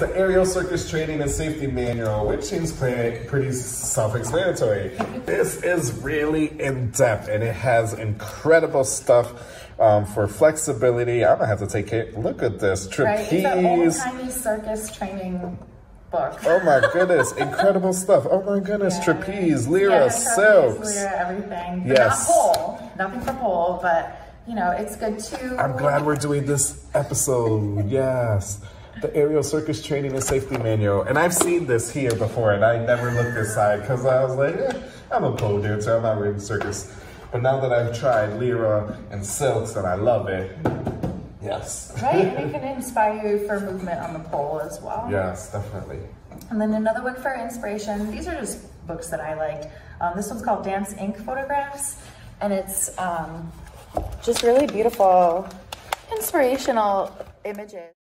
The Aerial Circus Training and Safety Manual, which seems pretty self-explanatory. This is really in-depth and it has incredible stuff um, for flexibility. I'm gonna have to take a look at this. Trapeze. Right, it's an old-timey circus training book. oh my goodness, incredible stuff. Oh my goodness, yeah. trapeze, lyra, yeah, silks. Lyra, everything. Yes. Not pole, nothing for pole, but you know, it's good too. I'm glad we're doing this episode, yes the Aerial Circus Training and Safety Manual. And I've seen this here before, and I never looked inside because I was like, eh, I'm a pole dancer, I'm not really circus. But now that I've tried Lyra and Silks, and I love it, yes. Right, and it can inspire you for movement on the pole as well. Yes, definitely. And then another one for inspiration. These are just books that I liked. Um, this one's called Dance Ink Photographs, and it's um, just really beautiful, inspirational images.